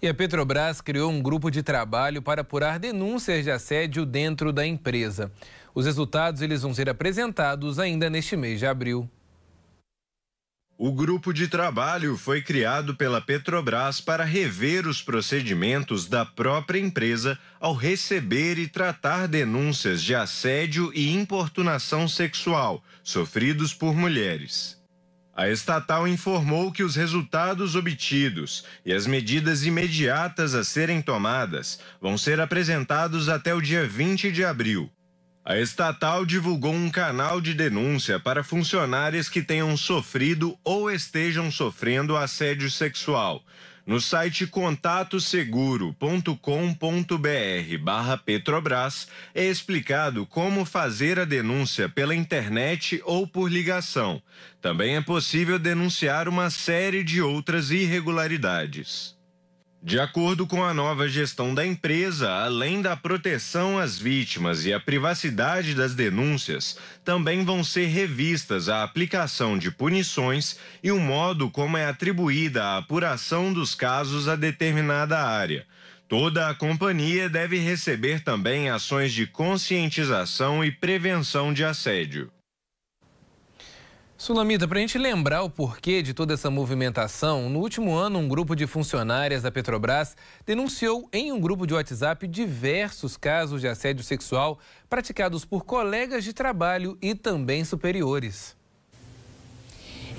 E a Petrobras criou um grupo de trabalho para apurar denúncias de assédio dentro da empresa. Os resultados eles vão ser apresentados ainda neste mês de abril. O grupo de trabalho foi criado pela Petrobras para rever os procedimentos da própria empresa ao receber e tratar denúncias de assédio e importunação sexual sofridos por mulheres. A estatal informou que os resultados obtidos e as medidas imediatas a serem tomadas vão ser apresentados até o dia 20 de abril. A estatal divulgou um canal de denúncia para funcionárias que tenham sofrido ou estejam sofrendo assédio sexual no site contatoseguro.com.br barra Petrobras é explicado como fazer a denúncia pela internet ou por ligação. Também é possível denunciar uma série de outras irregularidades. De acordo com a nova gestão da empresa, além da proteção às vítimas e a privacidade das denúncias, também vão ser revistas a aplicação de punições e o modo como é atribuída a apuração dos casos a determinada área. Toda a companhia deve receber também ações de conscientização e prevenção de assédio. Sulamita, para a gente lembrar o porquê de toda essa movimentação, no último ano, um grupo de funcionárias da Petrobras denunciou em um grupo de WhatsApp diversos casos de assédio sexual praticados por colegas de trabalho e também superiores.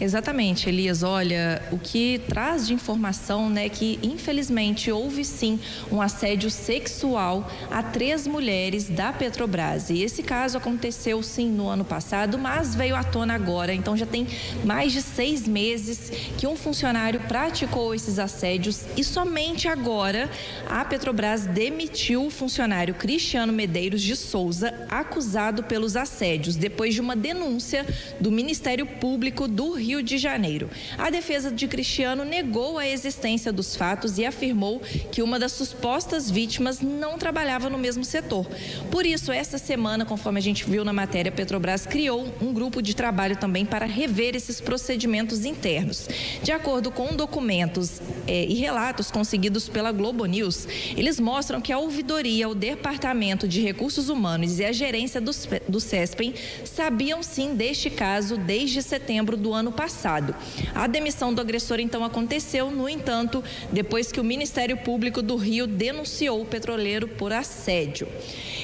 Exatamente, Elias. Olha, o que traz de informação, né, que infelizmente houve sim um assédio sexual a três mulheres da Petrobras. E esse caso aconteceu sim no ano passado, mas veio à tona agora. Então já tem mais de seis meses que um funcionário praticou esses assédios e somente agora a Petrobras demitiu o funcionário Cristiano Medeiros de Souza, acusado pelos assédios, depois de uma denúncia do Ministério Público do Rio Rio de Janeiro. A defesa de Cristiano negou a existência dos fatos e afirmou que uma das supostas vítimas não trabalhava no mesmo setor. Por isso, esta semana, conforme a gente viu na matéria, Petrobras criou um grupo de trabalho também para rever esses procedimentos internos. De acordo com documentos eh, e relatos conseguidos pela Globo News, eles mostram que a ouvidoria, o Departamento de Recursos Humanos e a gerência do, do CESPEM sabiam sim deste caso desde setembro do ano passado. A demissão do agressor então aconteceu, no entanto, depois que o Ministério Público do Rio denunciou o petroleiro por assédio.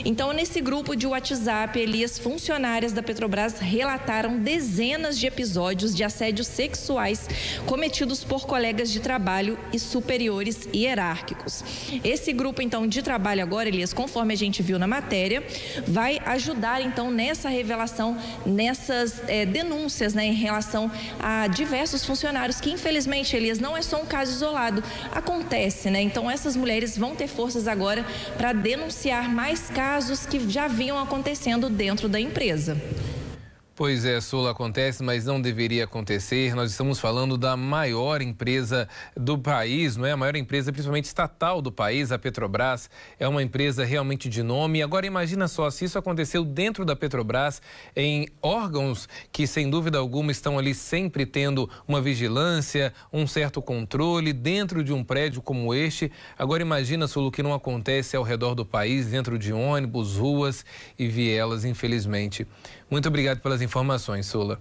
Então, nesse grupo de WhatsApp, Elias, funcionárias da Petrobras relataram dezenas de episódios de assédios sexuais cometidos por colegas de trabalho e superiores hierárquicos. Esse grupo, então, de trabalho agora, Elias, conforme a gente viu na matéria, vai ajudar, então, nessa revelação, nessas é, denúncias, né, em relação a diversos funcionários, que infelizmente, Elias, não é só um caso isolado, acontece, né? Então essas mulheres vão ter forças agora para denunciar mais casos que já vinham acontecendo dentro da empresa. Pois é, Sula, acontece, mas não deveria acontecer. Nós estamos falando da maior empresa do país, não é? A maior empresa, principalmente estatal do país, a Petrobras. É uma empresa realmente de nome. Agora, imagina só, se isso aconteceu dentro da Petrobras, em órgãos que, sem dúvida alguma, estão ali sempre tendo uma vigilância, um certo controle, dentro de um prédio como este. Agora, imagina, Sula, o que não acontece ao redor do país, dentro de ônibus, ruas e vielas, infelizmente. Muito obrigado pelas informações, Sula.